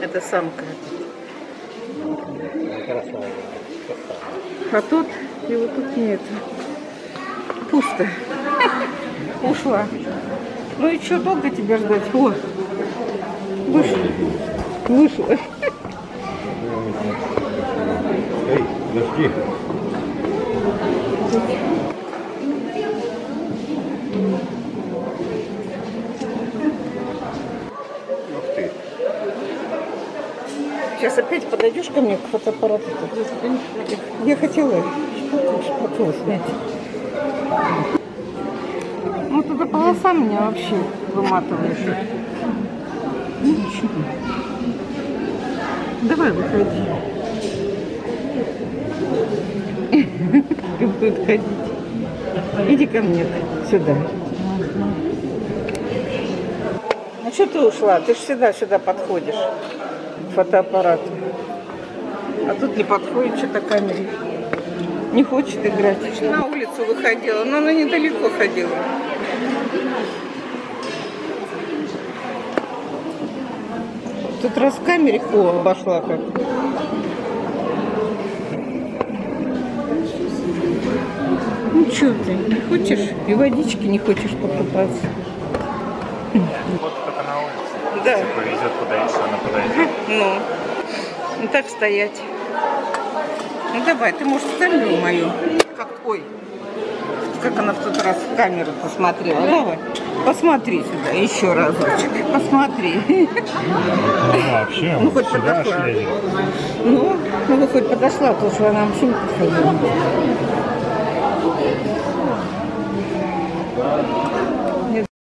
Это самка. А тут, его тут нет. Пусто. Ушла. Ну и что, долго тебя ждать? О, вышла. Вышла. Эй, подожди. Сейчас опять подойдешь ко мне к фотоаппарату? Я хотела шпаклу снять. Ну, вот эта полоса меня вообще выматывает. Ну. Давай, выходи. Как будет ходить? Иди ко мне сюда. Ну что ты ушла? Ты же всегда сюда подходишь к фотоаппарату. А тут не подходит что-то камере. Не хочет играть. На улицу выходила, но она недалеко ходила. Тут раз в камере о, обошла как. Ну что ты, не хочешь? И водички не хочешь покупаться? Вот на улице. Да. Если повезет, подойдет, она подойдет. Ну, не так стоять. Ну давай, ты можешь камеру мою. Как, ой, как она в тот раз в камеру посмотрела. Давай, посмотри сюда еще разочек. Посмотри. Вообще, Ну, хоть подошла. Ну, ну вы хоть подошла, потому что она вообще не подходила.